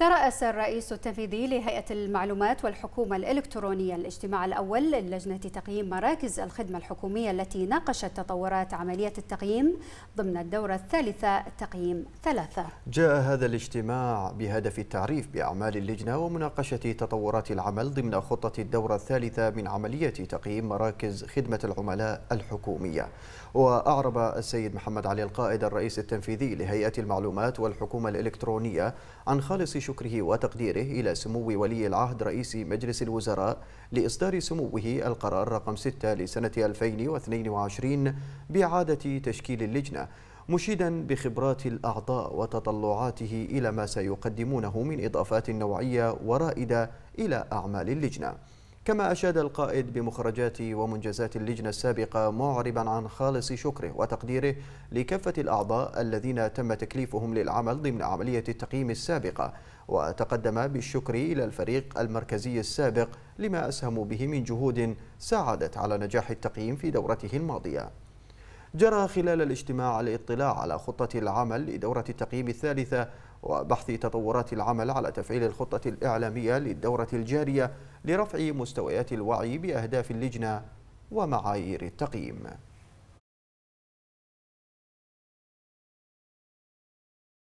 ترأس الرئيس التنفيذي لهيئة المعلومات والحكومة الإلكترونية الاجتماع الأول للجنة تقييم مراكز الخدمة الحكومية التي ناقشت تطورات عملية التقييم ضمن الدورة الثالثة تقييم ثلاثة. جاء هذا الاجتماع بهدف التعريف بأعمال اللجنة ومناقشة تطورات العمل ضمن خطة الدورة الثالثة من عملية تقييم مراكز خدمة العملاء الحكومية. وأعرب السيد محمد علي القائد الرئيس التنفيذي لهيئة المعلومات والحكومة الإلكترونية عن خالص شكره وتقديره إلى سمو ولي العهد رئيس مجلس الوزراء لإصدار سموه القرار رقم 6 لسنة 2022 بإعادة تشكيل اللجنة مشيدا بخبرات الأعضاء وتطلعاته إلى ما سيقدمونه من إضافات نوعية ورائدة إلى أعمال اللجنة. كما أشاد القائد بمخرجات ومنجزات اللجنة السابقة معربا عن خالص شكره وتقديره لكافة الأعضاء الذين تم تكليفهم للعمل ضمن عملية التقييم السابقة وتقدم بالشكر إلى الفريق المركزي السابق لما أسهموا به من جهود ساعدت على نجاح التقييم في دورته الماضية. جرى خلال الاجتماع الاطلاع على خطة العمل لدورة التقييم الثالثة وبحث تطورات العمل على تفعيل الخطة الإعلامية للدورة الجارية لرفع مستويات الوعي بأهداف اللجنة ومعايير التقييم.